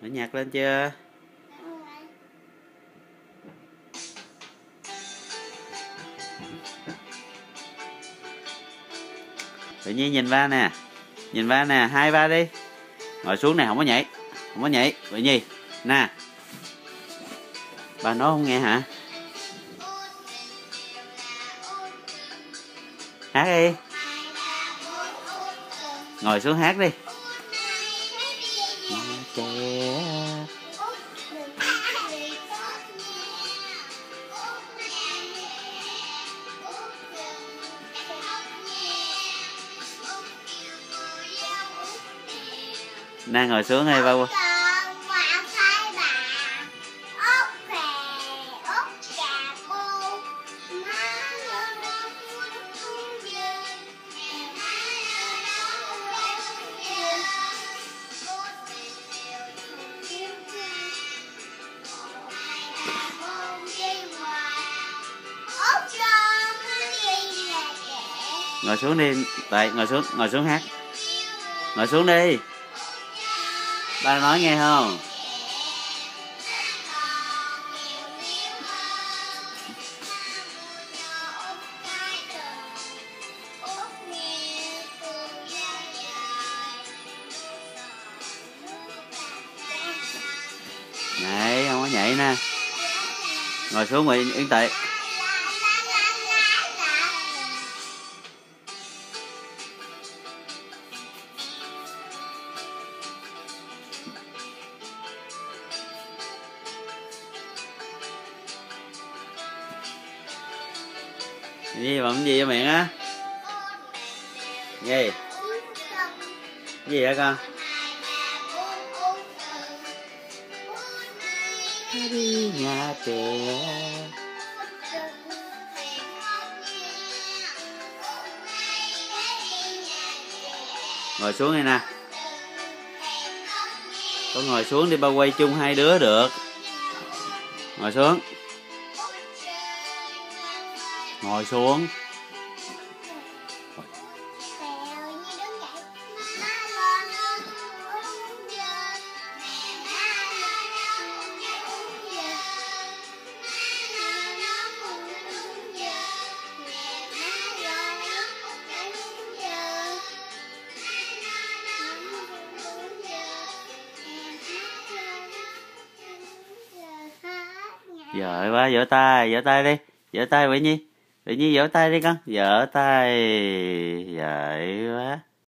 mở nhạc lên chưa? Tự nhiên nhìn va nè, nhìn va nè, hai va đi. Ngồi xuống nè, không có nhảy, không có nhảy. Tự nhi nè. Bà nói không nghe hả? Hát đi. Ngồi xuống hát đi trẻ nè ngồi xuống hay ba ngồi xuống đi vậy ngồi xuống ngồi xuống hát. Ngồi xuống đi. Ba nói nghe không? Nhảy không có nhảy nè ngồi xuống mày yên tệ. Gì bấm gì cho miệng á? Gì? Gì vậy con? Đi nhà trẻ. Ngồi xuống đây nè. Con ngồi xuống đi ba quay chung hai đứa được. Ngồi xuống. Ngồi xuống. Giỏi quá vỗ tay vỗ tay đi. Vỗ tay vậy nhi. Vậy nhi vỗ tay đi con. Vỗ tay. Giỏi quá.